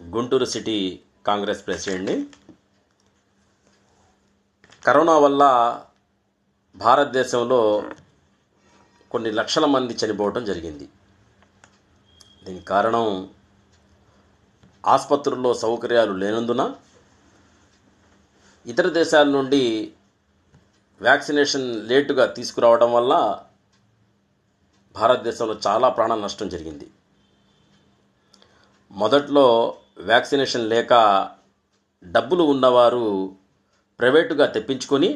Guntur city Congress ప్రెసిడెంట్ని. Corona వల్ల భారతదేశంలో కొన్ని లక్షల మంది చనిపోవటం జరిగింది. దీనికి కారణం ఆసుపత్రుల్లో సౌకర్యాలు లేనందున ఇతర దేశాల నుండి వ్యాక్సినేషన్ లేటుగా తీసుకురావడం వల్ల భారతదేశంలో చాలా ప్రాణ నష్టం జరిగింది. మొదట్లో వ్యాక్సినేషన్ లేక డబ్బులు ఉన్నవారు ప్రైవేటుగా తెప్పించుకొని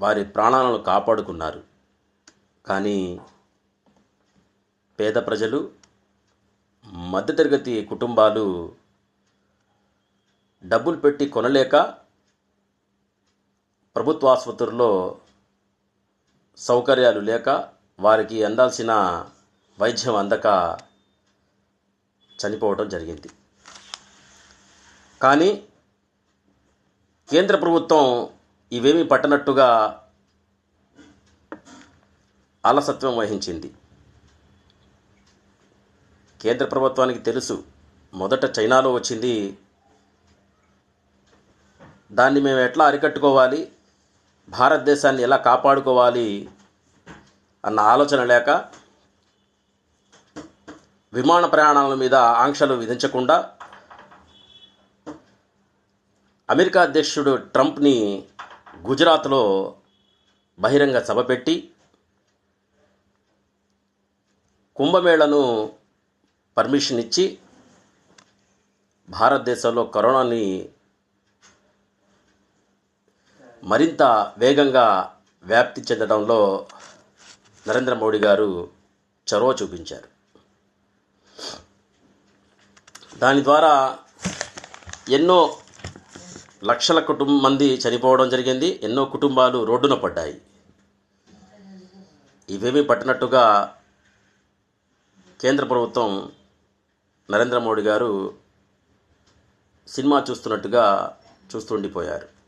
వారి ప్రాణాలను కాపాడుకున్నారు. కానీ పేద ప్రజలు మధ్యతరగతి కుటుంబాలు డబ్బులు పెట్టి కొనలేక ప్రభుత్వ ఆసుపత్రుల్లో సౌకర్యాలు లేక వారికి అందాల్సిన వైద్యం అందక చనిపోవడం జరిగింది. కానీ కేంద్ర ప్రభుత్వం ఇవేమీ పట్టనట్టుగా అలసత్వం వహించింది. కేంద్ర ప్రభుత్వానికి తెలుసు మొదట చైనాలో వచ్చింది. దాన్ని మేము ఎట్లా అరికట్టుకోవాలి భారతదేశాన్ని ఎలా కాపాడుకోవాలి అన్న ఆలోచన లేక విమాన ప్రయాణాల మీద ఆంక్షలు విధించకుండా అమెరికా అధ్యక్షుడు ట్రంప్ని గుజరాత్లో బహిరంగ సభ పెట్టి కుంభమేళను పర్మిషన్ ఇచ్చి భారతదేశంలో కరోనాని మరింత వేగంగా వ్యాప్తి చెందడంలో నరేంద్ర మోడీ గారు చొరవ చూపించారు. దాని ద్వారా ఎన్నో లక్షల కుటుంబ మంది చనిపోవడం జరిగింది. ఎన్నో కుటుంబాలు రోడ్డున పడ్డాయి. ఇవేమీ పట్టినట్టుగా కేంద్ర ప్రభుత్వం నరేంద్ర మోడీ గారు సినిమా చూస్తున్నట్టుగా చూస్తుండిపోయారు.